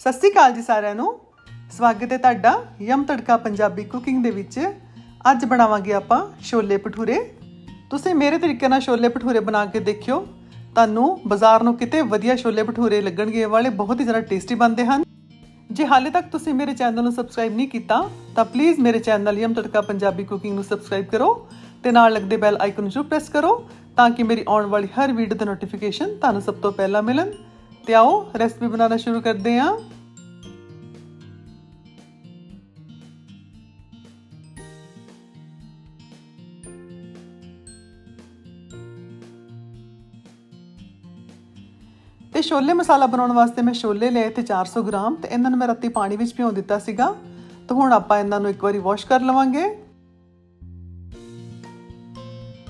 ਸਤਿ ਸ੍ਰੀ ਅਕਾਲ ਜੀ ਸਾਰਿਆਂ ਨੂੰ। ਸਵਾਗਤ ਹੈ ਤੁਹਾਡਾ ਯਮ ਤੜਕਾ ਪੰਜਾਬੀ ਕੁਕਿੰਗ ਦੇ ਵਿੱਚ। ਅੱਜ ਬਣਾਵਾਂਗੇ ਆਪਾਂ ਛੋਲੇ ਭਟੂਰੇ। ਤੁਸੀਂ ਮੇਰੇ ਤਰੀਕੇ ਨਾਲ ਛੋਲੇ ਭਟੂਰੇ ਬਣਾ ਕੇ ਦੇਖਿਓ। ਤੁਹਾਨੂੰ ਬਾਜ਼ਾਰ ਨੂੰ ਕਿਤੇ ਵਧੀਆ ਛੋਲੇ ਭਟੂਰੇ ਲੱਗਣਗੇ ਵਾਲੇ ਬਹੁਤ ਹੀ ਜ਼ਿਆਦਾ ਟੇਸਟੀ ਬਣਦੇ ਹਨ। ਜੇ ਹਾਲੇ ਤੱਕ ਤੁਸੀਂ ਮੇਰੇ ਚੈਨਲ ਨੂੰ ਸਬਸਕ੍ਰਾਈਬ ਨਹੀਂ ਕੀਤਾ, ਤਾਂ ਪਲੀਜ਼ ਮੇਰੇ ਚੈਨਲ ਯਮ ਤੜਕਾ ਪੰਜਾਬੀ ਕੁਕਿੰਗ ਨੂੰ ਸਬਸਕ੍ਰਾਈਬ ਕਰੋ ਤੇ ਨਾਲ ਲੱਗਦੇ ਬੈਲ ਆਈਕਨ ਨੂੰ ਜ਼ਰੂਰ ਪ੍ਰੈਸ ਕਰੋ ਤਾਂ ਕਿ ਮੇਰੀ ਆਉਣ ਵਾਲੀ ਹਰ ਵੀਡੀਓ ਦਾ ਨੋਟੀਫਿਕੇਸ਼ਨ ਤੁਹਾਨੂੰ ਸਭ ਤੋਂ ਪਹਿਲਾਂ ਮਿਲਣ। ਤੇ ਆਓ ਰੈਸਪੀ ਬਣਾਉਣਾ ਸ਼ੁਰੂ ਕਰਦੇ ਹਾਂ। ਤੇ ਛੋਲੇ ਮਸਾਲਾ ਬਣਾਉਣ ਵਾਸਤੇ ਮੈਂ ਛੋਲੇ ਲਏ ਤੇ 400 ਗ੍ਰਾਮ ਤੇ ਇਹਨਾਂ ਨੂੰ ਮੈਂ ਰਾਤੀ ਪਾਣੀ ਵਿੱਚ ਭਿਓ ਦਿੱਤਾ ਸੀਗਾ। ਤੇ ਹੁਣ ਆਪਾਂ ਇਹਨਾਂ ਨੂੰ ਇੱਕ ਵਾਰੀ ਵਾਸ਼ ਕਰ ਲਵਾਂਗੇ।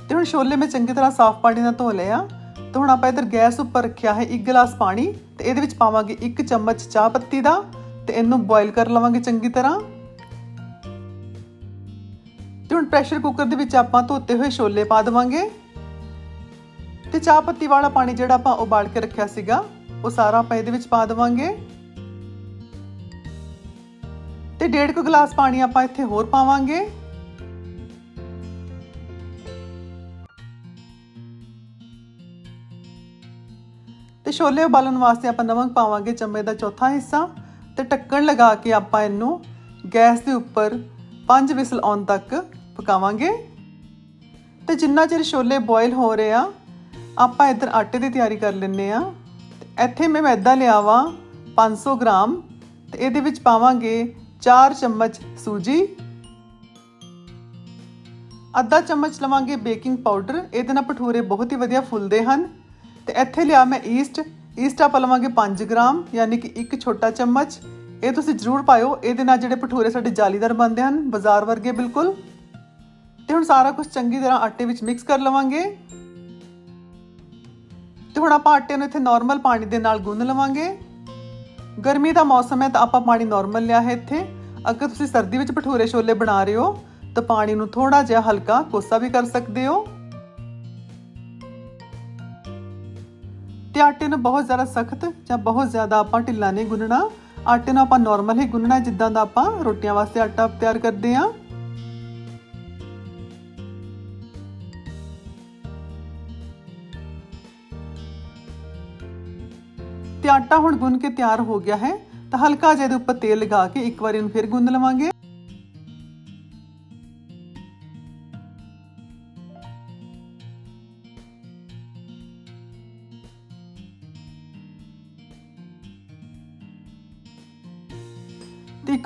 ਤੇ ਹੁਣ ਛੋਲੇ ਮੈਂ ਚੰਗੀ ਤਰ੍ਹਾਂ ਸਾਫ਼ ਪਾਣੀ ਨਾਲ ਧੋ ਲਿਆ ਤੇ ਹੁਣ ਆਪਾਂ ਇਧਰ ਗੈਸ ਉੱਪਰ ਰੱਖਿਆ ਹੈ 1 ਗਲਾਸ ਪਾਣੀ ਤੇ ਇਹਦੇ ਵਿੱਚ ਪਾਵਾਂਗੇ 1 ਚਮਚ ਚਾਹ ਪੱਤੀ ਦਾ ਤੇ ਇਹਨੂੰ ਬੋਇਲ ਕਰ ਲਵਾਂਗੇ ਚੰਗੀ ਤਰ੍ਹਾਂ। ਤੇ ਹੁਣ ਪ੍ਰੈਸ਼ਰ ਕੁੱਕਰ ਦੇ ਵਿੱਚ ਆਪਾਂ ਧੋਤੇ ਹੋਏ ਛੋਲੇ ਪਾ ਦੇਵਾਂਗੇ। ਤੇ ਚਾਹ ਪੱਤੀ ਵਾਲਾ ਪਾਣੀ ਜਿਹੜਾ ਆਪਾਂ ਉਬਾਲ ਕੇ ਰੱਖਿਆ ਸੀਗਾ, ਉਹ ਸਾਰਾ ਆਪਾਂ ਇਹਦੇ ਵਿੱਚ ਪਾ ਦੇਵਾਂਗੇ। ਤੇ ਡੇਢ ਕੁ ਗਲਾਸ ਪਾਣੀ ਆਪਾਂ ਇੱਥੇ ਹੋਰ ਪਾਵਾਂਗੇ। ਤੇ ਛੋਲੇ ਉਬਾਲਣ ਵਾਸਤੇ ਆਪਾਂ ਨਮਕ ਪਾਵਾਂਗੇ ਚਮਚ ਦਾ ਚੌਥਾ ਹਿੱਸਾ ਤੇ ਢੱਕਣ ਲਗਾ ਕੇ ਆਪਾਂ ਇਹਨੂੰ ਗੈਸ ਦੇ ਉੱਪਰ 5 ਵਿਸਲ ਆਉਣ ਤੱਕ ਪਕਾਵਾਂਗੇ। ਤੇ ਜਿੰਨਾ ਚਿਰ ਛੋਲੇ ਬੋਇਲ ਹੋ ਰਹੇ ਆ, ਆਪਾਂ ਇੱਧਰ ਆਟੇ ਦੀ ਤਿਆਰੀ ਕਰ ਲੈਨੇ ਆ। ਇੱਥੇ ਮੈਂ ਮੈਦਾ ਲਿਆ ਵਾ 500 ਗ੍ਰਾਮ ਤੇ ਇਹਦੇ ਵਿੱਚ ਪਾਵਾਂਗੇ 4 ਚਮਚ ਸੂਜੀ। ਅੱਧਾ ਚਮਚ ਲਵਾਂਗੇ ਬੇਕਿੰਗ ਪਾਊਡਰ, ਇਹਦੇ ਨਾਲ ਭਟੂਰੇ ਬਹੁਤ ਹੀ ਵਧੀਆ ਫੁੱਲਦੇ ਹਨ। ਤੇ ਇੱਥੇ ਲਿਆ ਮੈਂ ਈਸਟ। ਈਸਟ ਆਪਾਂ ਲਵਾਂਗੇ 5 ਗ੍ਰਾਮ, ਯਾਨੀ ਕਿ ਇੱਕ ਛੋਟਾ ਚਮਚ। ਇਹ ਤੁਸੀਂ ਜ਼ਰੂਰ ਪਾਇਓ। ਇਹਦੇ ਨਾਲ ਜਿਹੜੇ ਭਟੂਰੇ ਸਾਡੇ ਜਾਲੀਦਾਰ ਬਣਦੇ ਹਨ, ਬਾਜ਼ਾਰ ਵਰਗੇ ਬਿਲਕੁਲ। ਤੇ ਹੁਣ ਸਾਰਾ ਕੁਝ ਚੰਗੀ ਤਰ੍ਹਾਂ ਆਟੇ ਵਿੱਚ ਮਿਕਸ ਕਰ ਲਵਾਂਗੇ। ਤੇ ਹੁਣ ਆਪਾਂ ਆਟੇ ਨੂੰ ਇੱਥੇ ਨਾਰਮਲ ਪਾਣੀ ਦੇ ਨਾਲ ਗੁੰਨ ਲਵਾਂਗੇ। ਗਰਮੀ ਦਾ ਮੌਸਮ ਹੈ ਤਾਂ ਆਪਾਂ ਪਾਣੀ ਨਾਰਮਲ ਲਿਆ ਹੈ ਇੱਥੇ। ਅਗਰ ਤੁਸੀਂ ਸਰਦੀ ਵਿੱਚ ਭਟੂਰੇ ਛੋਲੇ ਬਣਾ ਰਹੇ ਹੋ, ਤਾਂ ਪਾਣੀ ਨੂੰ ਥੋੜਾ ਜਿਹਾ ਹਲਕਾ ਕੋਸਾ ਵੀ ਕਰ ਸਕਦੇ ਹੋ। ਤੇ ਆਟੇ ਨੂੰ ਬਹੁਤ ਜ਼ਿਆਦਾ ਸਖਤ ਜਾਂ ਬਹੁਤ ਜ਼ਿਆਦਾ ਆਪਾਂ ਢਿੱਲਾ ਨਹੀਂ ਗੁੰਨਣਾ। ਆਟੇ ਨੂੰ ਆਪਾਂ ਨਾਰਮਲ ਹੀ ਗੁੰਨਣਾ, ਜਿੱਦਾਂ ਦਾ ਆਪਾਂ ਰੋਟੀਆਂ ਵਾਸਤੇ ਆਟਾ ਤਿਆਰ ਕਰਦੇ ਆਂ ਤੇ ਆਟਾ ਹੁਣ ਗੁੰਨ ਕੇ ਤਿਆਰ ਹੋ ਗਿਆ ਹੈ, ਤਾਂ ਹਲਕਾ ਜਿਹਾ ਇਹਦੇ ਉੱਪਰ ਤੇਲ ਲਗਾ ਕੇ ਇੱਕ ਵਾਰੀ ਇਹਨੂੰ ਫਿਰ ਗੁੰਨ ਲਵਾਂਗੇ।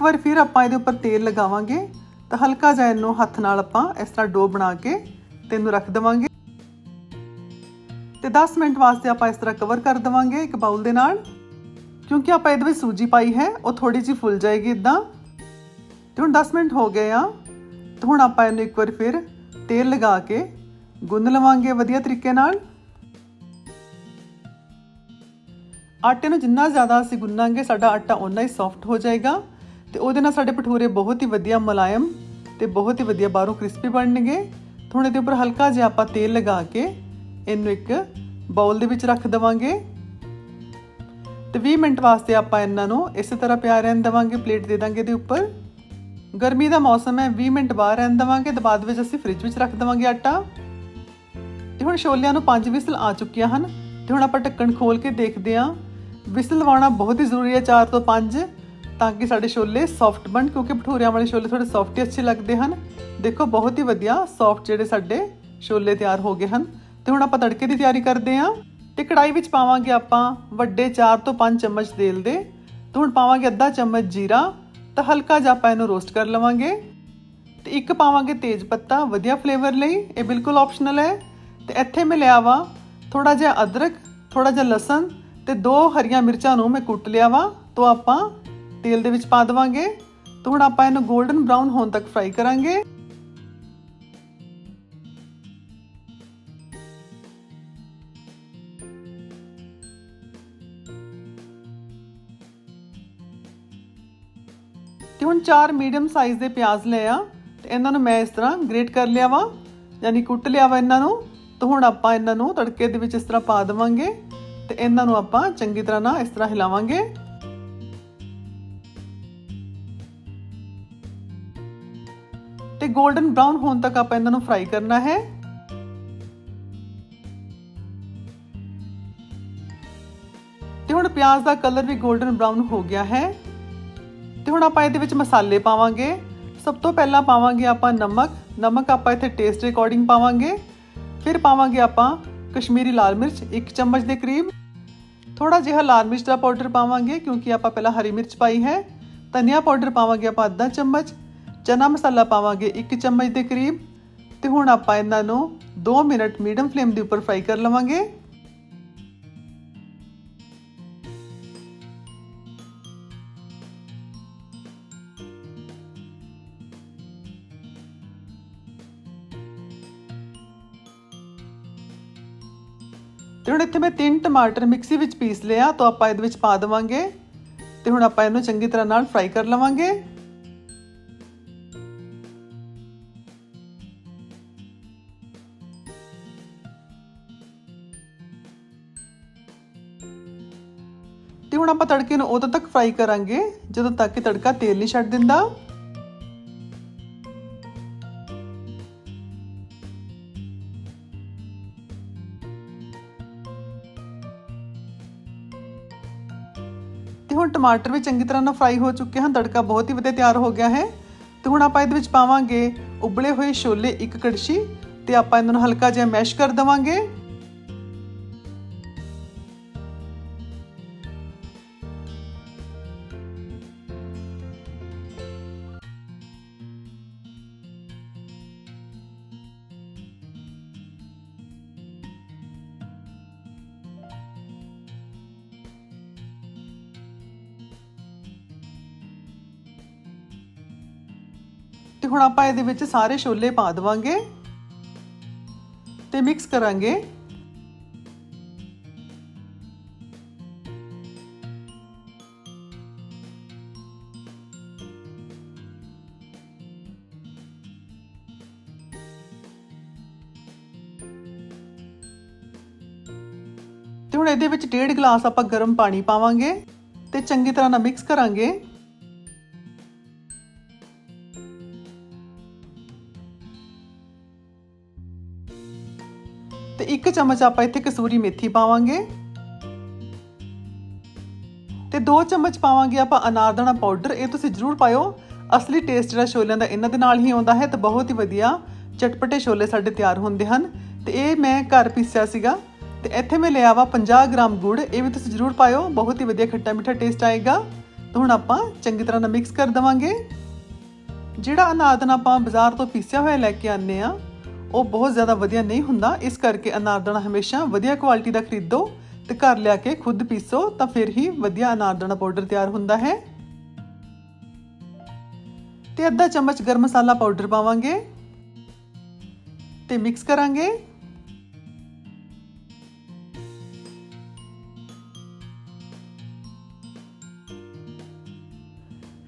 ਵਾਰ ਫਿਰ ਆਪਾਂ ਇਹਦੇ ਉੱਪਰ ਤੇਲ ਲਗਾਵਾਂਗੇ, ਤਾਂ ਹਲਕਾ ਜਿਹਾ ਇਹਨੂੰ ਹੱਥ ਨਾਲ ਆਪਾਂ ਇਸ ਤਰ੍ਹਾਂ ਡੋ ਬਣਾ ਕੇ ਤੇ ਇਹਨੂੰ ਰੱਖ ਦਵਾਂਗੇ। ਤੇ 10 ਮਿੰਟ ਵਾਸਤੇ ਆਪਾਂ ਇਸ ਤਰ੍ਹਾਂ ਕਵਰ ਕਰ ਦਵਾਂਗੇ ਇੱਕ ਬਾਉਲ ਦੇ ਨਾਲ। ਕਿਉਂਕਿ ਆਪਾਂ ਇਹਦੇ ਵਿੱਚ ਸੂਜੀ ਪਾਈ ਹੈ, ਉਹ ਥੋੜੀ ਜਿਹੀ ਫੁੱਲ ਜਾਏਗੀ ਇਦਾਂ ਤੇ ਹੁਣ 10 ਮਿੰਟ ਹੋ ਗਏ ਆ, ਤੇ ਹੁਣ ਆਪਾਂ ਇਹਨੂੰ ਇੱਕ ਵਾਰ ਫਿਰ ਤੇਲ ਲਗਾ ਕੇ ਗੁੰਨ ਲਵਾਂਗੇ ਵਧੀਆ ਤਰੀਕੇ ਨਾਲ। ਆਟੇ ਨੂੰ ਜਿੰਨਾ ਜ਼ਿਆਦਾ ਅਸੀਂ ਗੁੰਨਾਂਗੇ, ਸਾਡਾ ਆਟਾ ਓਨਾ ਹੀ ਸੌਫਟ ਹੋ ਜਾਏਗਾ। ਤੇ ਉਹਦੇ ਨਾਲ ਸਾਡੇ ਭਟੂਰੇ ਬਹੁਤ ਹੀ ਵਧੀਆ ਮੁਲਾਇਮ ਤੇ ਬਹੁਤ ਹੀ ਵਧੀਆ ਬਾਹਰੋਂ ਕ੍ਰਿਸਪੀ ਬਣਨਗੇ। ਥੋੜੇ ਦੇ ਉੱਪਰ ਹਲਕਾ ਜਿਹਾ ਆਪਾਂ ਤੇਲ ਲਗਾ ਕੇ ਇਹਨੂੰ ਇੱਕ ਬਾਉਲ ਦੇ ਵਿੱਚ ਰੱਖ ਦਵਾਂਗੇ। ਤੇ 20 ਮਿੰਟ ਵਾਸਤੇ ਆਪਾਂ ਇਹਨਾਂ ਨੂੰ ਇਸੇ ਤਰ੍ਹਾਂ ਪਿਆ ਰਹਿਣ ਦਵਾਂਗੇ, ਪਲੇਟ ਦੇ ਦਾਂਗੇ ਦੇ ਉੱਪਰ। ਗਰਮੀ ਦਾ ਮੌਸਮ ਹੈ 20 ਮਿੰਟ ਬਾਹਰ ਰਹਿਣ ਦਵਾਂਗੇ ਤੇ ਬਾਅਦ ਵਿੱਚ ਅਸੀਂ ਫ੍ਰਿਜ ਵਿੱਚ ਰੱਖ ਦਵਾਂਗੇ ਆਟਾ। ਤੇ ਹੁਣ ਛੋਲਿਆਂ ਨੂੰ 5 ਵਿਸਲ ਆ ਚੁੱਕੀਆਂ ਹਨ ਤੇ ਹੁਣ ਆਪਾਂ ਢੱਕਣ ਖੋਲ ਕੇ ਦੇਖਦੇ ਹਾਂ। ਵਿਸਲ ਲਵਾਉਣਾ ਬਹੁਤ ਹੀ ਜ਼ਰੂਰੀ ਹੈ 4 ਤੋਂ 5 ਤਾਂ ਕਿ ਸਾਡੇ ਛੋਲੇ ਸੌਫਟ ਬਣ, ਕਿਉਂਕਿ ਭਟੂਰਿਆਂ ਵਾਲੇ ਛੋਲੇ ਥੋੜੇ ਸੌਫਟ ਹੀ ਅੱਛੇ ਲੱਗਦੇ ਹਨ। ਦੇਖੋ, ਬਹੁਤ ਹੀ ਵਧੀਆ ਸੌਫਟ ਜਿਹੜੇ ਸਾਡੇ ਛੋਲੇ ਤਿਆਰ ਹੋ ਗਏ ਹਨ। ਤੇ ਹੁਣ ਆਪਾਂ ਤੜਕੇ ਦੀ ਤਿਆਰੀ ਕਰਦੇ ਹਾਂ। ਤੇ ਕੜਾਈ ਵਿੱਚ ਪਾਵਾਂਗੇ ਆਪਾਂ ਵੱਡੇ 4 ਤੋਂ 5 ਚਮਚ ਤੇਲ ਦੇ। ਤੇ ਹੁਣ ਪਾਵਾਂਗੇ ਅੱਧਾ ਚਮਚ ਜੀਰਾ। ਤਾਂ ਹਲਕਾ ਜਿਹਾ ਆਪਾਂ ਇਹਨੂੰ ਰੋਸਟ ਕਰ ਲਵਾਂਗੇ। ਤੇ ਇੱਕ ਪਾਵਾਂਗੇ ਤੇਜ ਪੱਤਾ, ਵਧੀਆ ਫਲੇਵਰ ਲਈ। ਇਹ ਬਿਲਕੁਲ ਆਪਸ਼ਨਲ ਹੈ। ਤੇ ਇੱਥੇ ਮੈਂ ਲਿਆ ਵਾ ਥੋੜਾ ਜਿਹਾ ਅਦਰਕ ਥੋੜਾ ਜਿਹਾ ਲਸਣ ਤੇ ਦੋ ਹਰੀਆਂ ਮਿਰਚਾਂ ਨੂੰ ਮੈਂ ਕੁੱਟ ਲਿਆ ਵਾ। ਤੋਂ ਆਪਾਂ ਤੇਲ ਦੇ ਵਿੱਚ ਪਾ ਦਵਾਂਗੇ। ਤੇ ਹੁਣ ਆਪਾਂ ਇਹਨੂੰ 골ਡਨ ਬ੍ਰਾਊਨ ਹੋਣ ਤੱਕ ਫਰਾਈ ਕਰਾਂਗੇ। ਤੇ ਹੁਣ ਚਾਰ ਮੀਡੀਅਮ ਸਾਈਜ਼ ਦੇ ਪਿਆਜ਼ ਲਏ ਆ। ਤੇ ਇਹਨਾਂ ਨੂੰ ਮੈਂ ਇਸ ਤਰ੍ਹਾਂ ਗ੍ਰੇਟ ਕਰ ਲਿਆ ਵਾ, ਯਾਨੀ ਕੁੱਟ ਲਿਆ ਵਾ ਇਹਨਾਂ ਨੂੰ। ਤੇ ਹੁਣ ਆਪਾਂ ਇਹਨਾਂ ਨੂੰ ਤੜਕੇ ਦੇ ਵਿੱਚ ਇਸ ਤਰ੍ਹਾਂ ਪਾ ਦੇਵਾਂਗੇ। ਤੇ ਇਹਨਾਂ ਨੂੰ ਆਪਾਂ ਚੰਗੀ ਤਰ੍ਹਾਂ ਨਾਲ ਇਸ ਤਰ੍ਹਾਂ ਹਿਲਾਵਾਂਗੇ। 골ਡਨ ਬ੍ਰਾਊਨ ਹੋਣ ਤੱਕ ਆਪਾਂ ਇਹਨਾਂ ਨੂੰ ਫਰਾਈ ਕਰਨਾ ਹੈ। ਤੇ ਹੁਣ ਪਿਆਜ਼ ਦਾ ਕਲਰ ਵੀ 골ਡਨ ਬ੍ਰਾਊਨ ਹੋ ਗਿਆ ਹੈ। ਤੇ ਹੁਣ ਆਪਾਂ ਇਹਦੇ ਵਿੱਚ ਮਸਾਲੇ ਪਾਵਾਂਗੇ। ਸਭ ਤੋਂ ਪਹਿਲਾਂ ਪਾਵਾਂਗੇ ਆਪਾਂ ਨਮਕ। ਨਮਕ ਆਪਾਂ ਇੱਥੇ ਟੇਸਟ ਦੇ ਅਕੋਰਡਿੰਗ ਪਾਵਾਂਗੇ। ਫਿਰ ਪਾਵਾਂਗੇ ਆਪਾਂ ਕਸ਼ਮੀਰੀ ਲਾਲ ਮਿਰਚ 1 ਚਮਚ ਦੇ ਕਰੀਬ। ਥੋੜਾ ਜਿਹਾ ਲਾਲ ਮਿਰਚ ਦਾ ਪਾਊਡਰ ਪਾਵਾਂਗੇ ਕਿਉਂਕਿ ਆਪਾਂ ਪਹਿਲਾਂ ਹਰੀ ਮਿਰਚ ਪਾਈ ਹੈ। ਧਨੀਆ ਪਾਊਡਰ ਪਾਵਾਂਗੇ ਆਪਾਂ ਅੱਧਾ ਚਮਚ। ਚਨਾ ਮਸਾਲਾ ਪਾਵਾਂਗੇ 1 ਚਮਚ ਦੇ ਕਰੀਬ। ਤੇ ਹੁਣ ਆਪਾਂ ਇਹਨਾਂ ਨੂੰ 2 ਮਿੰਟ ਮੀਡੀਅਮ ਫਲੇਮ ਦੇ ਉੱਪਰ ਫਰਾਈ ਕਰ ਲਵਾਂਗੇ। ਤੇ ਹੁਣ ਇੱਥੇ ਮੈਂ ਤਿੰਨ ਟਮਾਟਰ ਮਿਕਸੀ ਵਿੱਚ ਪੀਸ ਲਿਆ, ਤਾਂ ਆਪਾਂ ਇਹਦੇ ਵਿੱਚ ਪਾ ਦੇਵਾਂਗੇ। ਤੇ ਹੁਣ ਆਪਾਂ ਇਹਨੂੰ ਚੰਗੀ ਤਰ੍ਹਾਂ ਨਾਲ ਫਰਾਈ ਕਰ ਲਵਾਂਗੇ। ਆਪਾਂ ਤੜਕੇ ਨੂੰ ਉਦੋਂ ਤੱਕ ਫਰਾਈ ਕਰਾਂਗੇ, ਜਦੋਂ ਤੱਕ ਕਿ ਤੜਕਾ ਤੇਲ ਨਹੀਂ ਛੱਡ ਦਿੰਦਾ। ਤੇ ਹੁਣ ਟਮਾਟਰ ਵੀ ਚੰਗੀ ਤਰ੍ਹਾਂ ਨਾਲ ਫਰਾਈ ਹੋ ਚੁੱਕੇ ਹਨ, ਤੜਕਾ ਬਹੁਤ ਹੀ ਵਧੀਆ ਤਿਆਰ ਹੋ ਗਿਆ ਹੈ। ਤੇ ਹੁਣ ਆਪਾਂ ਇਹਦੇ ਵਿੱਚ ਪਾਵਾਂਗੇ ਉਬਲੇ ਹੋਏ ਛੋਲੇ ਇੱਕ ਕੜਛੀ, ਤੇ ਆਪਾਂ ਇਹਨਾਂ ਨੂੰ ਹਲਕਾ ਜਿਹਾ ਮੈਸ਼ ਕਰ ਦਵਾਂਗੇ। ਤੇ ਹੁਣ ਆਪਾਂ ਇਹਦੇ ਵਿੱਚ ਸਾਰੇ ਛੋਲੇ ਪਾ ਦਵਾਂਗੇ ਤੇ ਮਿਕਸ ਕਰਾਂਗੇ। ਤੇ ਹੁਣ ਇਹਦੇ ਵਿੱਚ 1.5 ਗਲਾਸ ਆਪਾਂ ਗਰਮ ਪਾਣੀ ਪਾਵਾਂਗੇ ਤੇ ਚੰਗੀ ਤਰ੍ਹਾਂ ਨਾਲ ਮਿਕਸ ਕਰਾਂਗੇ। ਤੇ ਇੱਕ ਚਮਚ ਆਪਾਂ ਇੱਥੇ ਕਸੂਰੀ ਮੇਥੀ ਪਾਵਾਂਗੇ। ਤੇ 2 ਚਮਚ ਪਾਵਾਂਗੇ ਆਪਾਂ ਅਨਾਰਦਾਨਾ ਪਾਊਡਰ ਇਹ ਤੁਸੀਂ ਜ਼ਰੂਰ ਪਾਇਓ। ਅਸਲੀ ਟੇਸਟ ਜਿਹੜਾ ਛੋਲਿਆਂ ਦਾ ਇਹਨਾਂ ਦੇ ਨਾਲ ਹੀ ਆਉਂਦਾ ਹੈ ਤੇ ਬਹੁਤ ਹੀ ਵਧੀਆ ਚਟਪਟੇ ਛੋਲੇ ਸਾਡੇ ਤਿਆਰ ਹੁੰਦੇ ਹਨ। ਤੇ ਇਹ ਮੈਂ ਘਰ ਪੀਸਿਆ ਸੀਗਾ। ਤੇ ਇੱਥੇ ਮੈਂ ਲਿਆ ਵਾ 50 ਗ੍ਰਾਮ ਗੁੜ, ਇਹ ਵੀ ਤੁਸੀਂ ਜ਼ਰੂਰ ਪਾਇਓ, ਬਹੁਤ ਹੀ ਵਧੀਆ ਖੱਟਾ ਮਿੱਠਾ ਟੇਸਟ ਆਏਗਾ। ਤੇ ਹੁਣ ਆਪਾਂ ਚੰਗੀ ਤਰ੍ਹਾਂ ਨਾਲ ਮਿਕਸ ਕਰ ਦਵਾਂਗੇ। ਜਿਹੜਾ ਅਨਾਰਦਾਨਾ ਆਪਾਂ ਬਾਜ਼ਾਰ ਤੋਂ ਪੀਸਿਆ ਹੋਇਆ ਲੈ ਕੇ ਆਨੇ ਆ ਉਹ ਬਹੁਤ ਜ਼ਿਆਦਾ ਵਧੀਆ ਨਹੀਂ ਹੁੰਦਾ। ਇਸ ਕਰਕੇ ਅਨਾਰਦਾਨਾ ਹਮੇਸ਼ਾ ਵਧੀਆ ਕੁਆਲਿਟੀ ਦਾ ਖਰੀਦੋ ਤੇ ਘਰ ਲਿਆ ਕੇ ਖੁਦ ਪੀਸੋ ਤਾਂ ਫਿਰ ਹੀ ਵਧੀਆ ਅਨਾਰਦਾਣਾ ਪਾਊਡਰ ਤਿਆਰ ਹੁੰਦਾ ਹੈ। ਤੇ ਅੱਧਾ ਚਮਚ ਗਰਮ ਮਸਾਲਾ ਪਾਊਡਰ ਪਾਵਾਂਗੇ ਤੇ ਮਿਕਸ ਕਰਾਂਗੇ।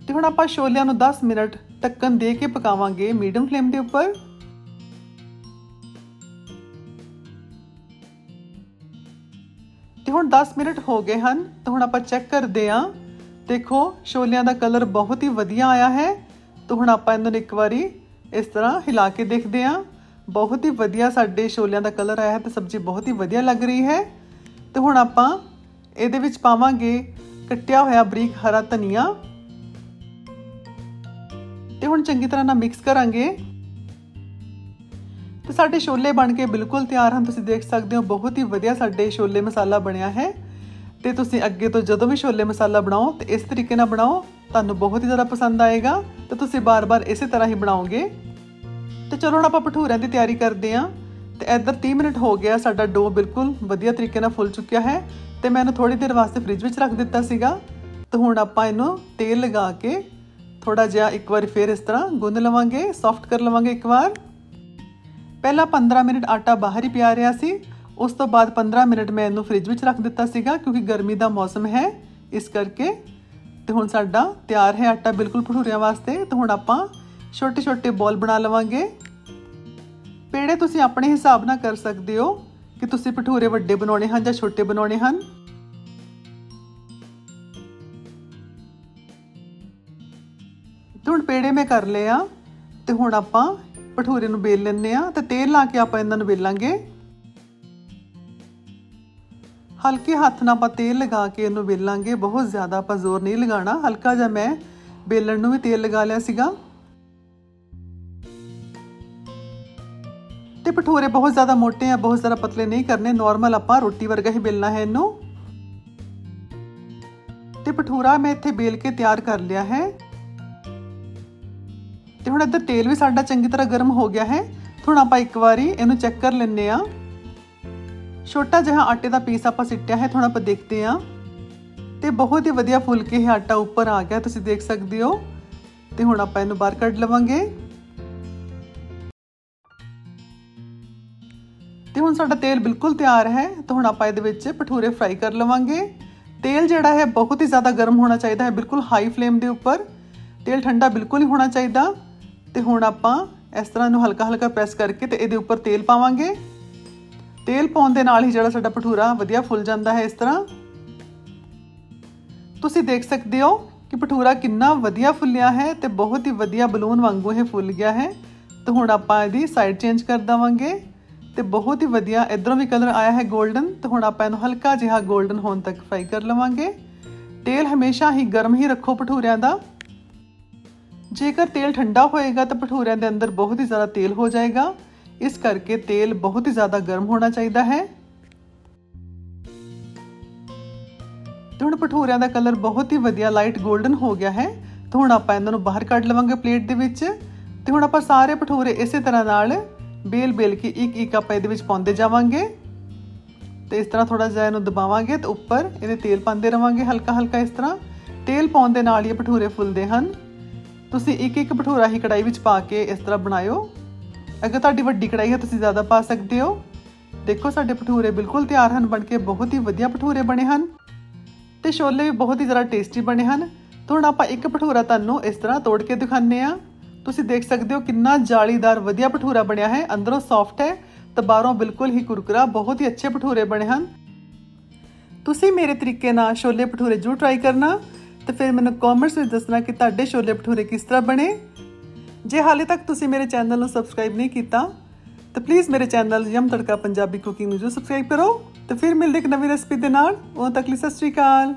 ਤੇ ਹੁਣ ਆਪਾਂ ਛੋਲਿਆਂ ਨੂੰ 10 ਮਿੰਟ ਢੱਕਣ ਦੇ ਕੇ ਪਕਾਵਾਂਗੇ। ਮੀਡੀਅਮ ਫਲੇਮ ਦੇ ਉੱਪਰ। ਤੇ ਹੁਣ 10 ਮਿੰਟ ਹੋ ਗਏ ਹਨ, ਤਾਂ ਹੁਣ ਆਪਾਂ ਚੈੱਕ ਕਰਦੇ ਆਂ ਦੇਖੋ, ਛੋਲਿਆਂ ਦਾ ਕਲਰ ਬਹੁਤ ਹੀ ਵਧੀਆ ਆਇਆ ਹੈ। ਤਾਂ ਹੁਣ ਆਪਾਂ ਇਹਨਾਂ ਨੂੰ ਇੱਕ ਵਾਰੀ ਇਸ ਤਰ੍ਹਾਂ ਹਿਲਾ ਕੇ ਦੇਖਦੇ ਆਂ ਬਹੁਤ ਹੀ ਵਧੀਆ ਸਾਡੇ ਛੋਲਿਆਂ ਦਾ ਕਲਰ ਆਇਆ ਹੈ ਤੇ ਸਬਜ਼ੀ ਬਹੁਤ ਹੀ ਵਧੀਆ ਲੱਗ ਰਹੀ ਹੈ। ਤੇ ਹੁਣ ਆਪਾਂ ਇਹਦੇ ਵਿੱਚ ਪਾਵਾਂਗੇ ਕੱਟਿਆ ਹੋਇਆ ਬਰੀਕ ਹਰਾ ਧਨੀਆ। ਤੇ ਹੁਣ ਚੰਗੀ ਤਰ੍ਹਾਂ ਨਾਲ ਮਿਕਸ ਕਰਾਂਗੇ। ਤੇ ਸਾਡੇ ਛੋਲੇ ਬਣ ਕੇ ਬਿਲਕੁਲ ਤਿਆਰ ਹਨ। ਤੁਸੀਂ ਦੇਖ ਸਕਦੇ ਹੋ, ਬਹੁਤ ਹੀ ਵਧੀਆ ਸਾਡੇ ਛੋਲੇ ਮਸਾਲਾ ਬਣਿਆ ਹੈ। ਤੇ ਤੁਸੀਂ ਅੱਗੇ ਤੋਂ ਜਦੋਂ ਵੀ ਛੋਲੇ ਮਸਾਲਾ ਬਣਾਓ, ਤੇ ਇਸ ਤਰੀਕੇ ਨਾਲ ਬਣਾਓ, ਤੁਹਾਨੂੰ ਬਹੁਤ ਹੀ ਜ਼ਿਆਦਾ ਪਸੰਦ ਆਏਗਾ। ਤੇ ਤੁਸੀਂ ਬਾਰ-ਬਾਰ ਇਸੇ ਤਰ੍ਹਾਂ ਹੀ ਬਣਾਓਗੇ। ਤੇ ਚਲੋ ਹੁਣ ਆਪਾਂ ਭਟੂਰਿਆਂ ਦੀ ਤਿਆਰੀ ਕਰਦੇ ਆਂ ਤੇ ਇੱਧਰ 30 ਮਿੰਟ ਹੋ ਗਿਆ, ਸਾਡਾ ਡੋ ਬਿਲਕੁਲ ਵਧੀਆ ਤਰੀਕੇ ਨਾਲ ਫੁੱਲ ਚੁੱਕਿਆ ਹੈ। ਤੇ ਮੈਂ ਇਹਨੂੰ ਥੋੜੀ ਦੇਰ ਵਾਸਤੇ ਫ੍ਰਿਜ ਵਿੱਚ ਰੱਖ ਦਿੱਤਾ ਸੀਗਾ। ਤੇ ਹੁਣ ਆਪਾਂ ਇਹਨੂੰ ਤੇਲ ਲਗਾ ਕੇ ਥੋੜਾ ਜਿਹਾ ਇੱਕ ਵਾਰ ਫੇਰ ਇਸ ਤਰ੍ਹਾਂ ਗੁੰਨ ਲਵਾਂਗੇ ਸੌਫਟ ਕਰ ਲਵਾਂਗੇ ਇੱਕ ਵਾਰ। ਪਹਿਲਾਂ 15 ਮਿੰਟ ਆਟਾ ਬਾਹਰ ਹੀ ਪਿਆ ਰਿਹਾ ਸੀ। ਉਸ ਤੋਂ ਬਾਅਦ 15 ਮਿੰਟ ਮੈਂ ਇਹਨੂੰ ਫ੍ਰਿਜ ਵਿੱਚ ਰੱਖ ਦਿੱਤਾ ਸੀਗਾ ਕਿਉਂਕਿ ਗਰਮੀ ਦਾ ਮੌਸਮ ਹੈ। ਇਸ ਕਰਕੇ ਤੇ ਹੁਣ ਸਾਡਾ ਤਿਆਰ ਹੈ ਆਟਾ ਬਿਲਕੁਲ ਭਟੂਰਿਆਂ ਵਾਸਤੇ। ਤੇ ਹੁਣ ਆਪਾਂ ਛੋਟੇ ਛੋਟੇ ਬੋਲ ਬਣਾ ਲਵਾਂਗੇ। ਪੇੜੇ ਤੁਸੀਂ ਆਪਣੇ ਹਿਸਾਬ ਨਾਲ ਕਰ ਸਕਦੇ ਹੋ ਕਿ ਤੁਸੀਂ ਭਟੂਰੇ ਵੱਡੇ ਬਣਾਉਣੇ ਹਨ ਜਾਂ ਛੋਟੇ ਬਣਾਉਣੇ ਹਨ। ਹੁਣ ਪੇੜੇ ਮੈਂ ਕਰ ਲਿਆ ਤੇ ਹੁਣ ਆਪਾਂ ਭਟੂਰੇ ਨੂੰ ਬੇਲ ਲੈਂਦੇ ਆ ਤੇ ਤੇਲ ਲਾ ਕੇ ਆਪਾਂ ਇਹਨਾਂ ਨੂੰ ਬੇਲਾਂਗੇ ਹਲਕੇ ਹੱਥ ਨਾਲ ਆਪਾਂ ਤੇਲ ਲਗਾ ਕੇ ਇਹਨੂੰ ਬੇਲਾਂਗੇ ਬਹੁਤ ਜ਼ਿਆਦਾ ਆਪਾਂ ਜ਼ੋਰ ਨਹੀਂ ਲਗਾਉਣਾ। ਹਲਕਾ ਜਿਹਾ ਮੈਂ ਬੇਲਣ ਨੂੰ ਵੀ ਤੇਲ ਲਗਾ ਲਿਆ ਸੀਗਾ। ਤੇ ਭਟੂਰੇ ਬਹੁਤ ਜ਼ਿਆਦਾ ਮੋਟੇ ਆ, ਬਹੁਤ ਜ਼ਿਆਦਾ ਪਤਲੇ ਨਹੀਂ ਕਰਨੇ। ਨਾਰਮਲ ਆਪਾਂ ਰੋਟੀ ਵਰਗਾ ਹੀ ਬੇਲਣਾ ਹੈ ਇਹਨੂੰ। ਤੇ ਭਟੂਰਾ ਮੈਂ ਇੱਥੇ ਬੇਲ ਕੇ ਤਿਆਰ ਕਰ ਲਿਆ ਹੈ। ਹੁਣ ਇੱਧਰ ਤੇਲ ਵੀ ਸਾਡਾ ਚੰਗੀ ਤਰ੍ਹਾਂ ਗਰਮ ਹੋ ਗਿਆ ਹੈ। ਹੁਣ ਆਪਾਂ ਇੱਕ ਵਾਰੀ ਇਹਨੂੰ ਚੈੱਕ ਕਰ ਲੈਂਦੇ ਆ ਛੋਟਾ ਜਿਹਾ ਆਟੇ ਦਾ ਪੀਸ ਆਪਾਂ ਸਿੱਟਿਆ ਹੈ ਥੋੜਾ ਆਪਾਂ ਦੇਖਦੇ ਆ ਤੇ ਬਹੁਤ ਹੀ ਵਧੀਆ ਫੁੱਲ ਕੇ ਇਹ ਆਟਾ ਉੱਪਰ ਆ ਗਿਆ, ਤੁਸੀਂ ਦੇਖ ਸਕਦੇ ਹੋ। ਤੇ ਹੁਣ ਆਪਾਂ ਇਹਨੂੰ ਬਾਹਰ ਕੱਢ ਲਵਾਂਗੇ। ਤੇ ਹੁਣ ਸਾਡਾ ਤੇਲ ਬਿਲਕੁਲ ਤਿਆਰ ਹੈ, ਤਾਂ ਹੁਣ ਆਪਾਂ ਇਹਦੇ ਵਿੱਚ ਭਟੂਰੇ ਫਰਾਈ ਕਰ ਲਵਾਂਗੇ। ਤੇਲ ਜਿਹੜਾ ਹੈ, ਬਹੁਤ ਹੀ ਜ਼ਿਆਦਾ ਗਰਮ ਹੋਣਾ ਚਾਹੀਦਾ ਹੈ, ਬਿਲਕੁਲ ਹਾਈ ਫਲੇਮ ਦੇ ਉੱਪਰ। ਤੇਲ ਠੰਡਾ ਬਿਲਕੁਲ ਨਹੀਂ ਹੋਣਾ ਚਾਹੀਦਾ। ਤੇ ਹੁਣ ਆਪਾਂ ਇਸ ਤਰ੍ਹਾਂ ਇਹਨੂੰ ਹਲਕਾ ਹਲਕਾ ਪ੍ਰੈਸ ਕਰਕੇ ਤੇ ਇਹਦੇ ਉੱਪਰ ਤੇਲ ਪਾਵਾਂਗੇ। ਤੇਲ ਪਾਉਣ ਦੇ ਨਾਲ ਹੀ ਜਿਹੜਾ ਸਾਡਾ ਭਟੂਰਾ ਵਧੀਆ ਫੁੱਲ ਜਾਂਦਾ ਹੈ ਇਸ ਤਰ੍ਹਾਂ। ਤੁਸੀਂ ਦੇਖ ਸਕਦੇ ਹੋ ਕਿ ਭਟੂਰਾ ਕਿੰਨਾ ਵਧੀਆ ਫੁੱਲਿਆ ਹੈ ਤੇ ਬਹੁਤ ਹੀ ਵਧੀਆ ਬਲੂਨ ਵਾਂਗੂ ਇਹ ਫੁੱਲ ਗਿਆ ਹੈ। ਤੇ ਹੁਣ ਆਪਾਂ ਇਹਦੀ ਸਾਈਡ ਚੇਂਜ ਕਰ ਦਵਾਂਗੇ ਤੇ ਬਹੁਤ ਹੀ ਵਧੀਆ ਇਧਰੋਂ ਵੀ ਕਲਰ ਆਇਆ ਹੈ 골ਡਨ ਤੇ ਹੁਣ ਆਪਾਂ ਇਹਨੂੰ ਹਲਕਾ ਜਿਹਾ 골ਡਨ ਹੋਣ ਤੱਕ ਫਰਾਈ ਕਰ ਲਵਾਂਗੇ। ਤੇਲ ਹਮੇਸ਼ਾ ਹੀ ਗਰਮ ਹੀ ਰੱਖੋ ਭਟੂਰਿਆਂ ਦਾ। ਜੇਕਰ ਤੇਲ ਠੰਡਾ ਹੋਏਗਾ ਤਾਂ ਭਟੂਰਿਆਂ ਦੇ ਅੰਦਰ ਬਹੁਤ ਹੀ ਜ਼ਿਆਦਾ ਤੇਲ ਹੋ ਜਾਏਗਾ। ਇਸ ਕਰਕੇ ਤੇਲ ਬਹੁਤ ਹੀ ਜ਼ਿਆਦਾ ਗਰਮ ਹੋਣਾ ਚਾਹੀਦਾ ਹੈ। ਤੇ ਹੁਣ ਭਟੂਰਿਆਂ ਦਾ ਕਲਰ ਬਹੁਤ ਹੀ ਵਧੀਆ ਲਾਈਟ 골ਡਨ ਹੋ ਗਿਆ ਹੈ। ਤੇ ਹੁਣ ਆਪਾਂ ਇਹਨਾਂ ਨੂੰ ਬਾਹਰ ਕੱਢ ਲਵਾਂਗੇ ਪਲੇਟ ਦੇ ਵਿੱਚ। ਤੇ ਹੁਣ ਆਪਾਂ ਸਾਰੇ ਭਟੂਰੇ ਇਸੇ ਤਰ੍ਹਾਂ ਨਾਲ ਬੇਲ ਬੇਲ ਕੇ ਇੱਕ ਇੱਕ ਆਪਾਂ ਇਹਦੇ ਵਿੱਚ ਪਾਉਂਦੇ ਜਾਵਾਂਗੇ। ਤੇ ਇਸ ਤਰ੍ਹਾਂ ਥੋੜਾ ਜਿਹਾ ਇਹਨੂੰ ਦਬਾਵਾਂਗੇ ਤੇ ਉੱਪਰ ਇਹਦੇ ਤੇਲ ਪਾਉਂਦੇ ਰਵਾਂਗੇ ਹਲਕਾ ਹਲਕਾ ਇਸ ਤਰ੍ਹਾਂ। ਤੇਲ ਪਾਉਣ ਦੇ ਨਾਲ ਹੀ ਭਟੂਰੇ ਫੁੱਲਦੇ ਹਨ। ਤੁਸੀਂ ਇੱਕ ਇੱਕ ਭਟੂਰਾ ਹੀ ਕੜਾਈ ਵਿੱਚ ਪਾ ਕੇ ਇਸ ਤਰ੍ਹਾਂ ਬਣਾਇਓ। ਅਗਰ ਤੁਹਾਡੀ ਵੱਡੀ ਕੜਾਈ ਹੈ, ਤੁਸੀਂ ਜ਼ਿਆਦਾ ਪਾ ਸਕਦੇ ਹੋ। ਦੇਖੋ, ਸਾਡੇ ਭਟੂਰੇ ਬਿਲਕੁਲ ਤਿਆਰ ਹਨ, ਬਣ ਕੇ ਬਹੁਤ ਹੀ ਵਧੀਆ ਭਟੂਰੇ ਬਣੇ ਹਨ। ਤੇ ਛੋਲੇ ਵੀ ਬਹੁਤ ਹੀ ਜ਼ਿਆਦਾ ਟੇਸਟੀ ਬਣੇ ਹਨ। ਹੁਣ ਆਪਾਂ ਇੱਕ ਭਟੂਰਾ ਤੁਹਾਨੂੰ ਇਸ ਤਰ੍ਹਾਂ ਤੋੜ ਕੇ ਦਿਖਾਉਂਦੇ ਆ ਤੁਸੀਂ ਦੇਖ ਸਕਦੇ ਹੋ ਕਿੰਨਾ ਜਾਲੀਦਾਰ ਵਧੀਆ ਭਟੂਰਾ ਬਣਿਆ ਹੈ। ਅੰਦਰੋਂ ਸੌਫਟ ਹੈ ਤੇ ਬਾਹਰੋਂ ਬਿਲਕੁਲ ਹੀ ਕੁਰਕਰਾ, ਬਹੁਤ ਹੀ ਅੱਛੇ ਭਟੂਰੇ ਬਣੇ ਹਨ। ਤੁਸੀਂ ਮੇਰੇ ਤਰੀਕੇ ਨਾਲ ਛੋਲੇ ਭਟੂਰੇ ਜ਼ਰੂਰ ਟਰਾਈ ਕਰਨਾ। ਤੇ ਫਿਰ ਮੈਨੂੰ ਕਮੈਂਟਸ ਵਿੱਚ ਦੱਸਣਾ ਕਿ ਤੁਹਾਡੇ ਛੋਲੇ ਭਟੂਰੇ ਕਿਸ ਤਰ੍ਹਾਂ ਬਣੇ? ਜੇ ਹਾਲੇ ਤੱਕ ਤੁਸੀਂ ਮੇਰੇ ਚੈਨਲ ਨੂੰ ਸਬਸਕ੍ਰਾਈਬ ਨਹੀਂ ਕੀਤਾ, ਤਾਂ ਪਲੀਜ਼ ਮੇਰੇ ਚੈਨਲ ਯਮ ਤੜਕਾ ਪੰਜਾਬੀ ਕੁਕਿੰਗ ਨੂੰ ਜੋ ਸਬਸਕ੍ਰਾਈਬ ਕਰੋ ਤੇ ਫਿਰ ਮਿਲਦੇ ਇੱਕ ਨਵੀਂ ਰੈਸਪੀ ਦੇ ਨਾਲ। ਉਦੋਂ ਤੱਕ ਲਈ ਸਤਿ ਸ਼੍ਰੀ ਅਕਾਲ।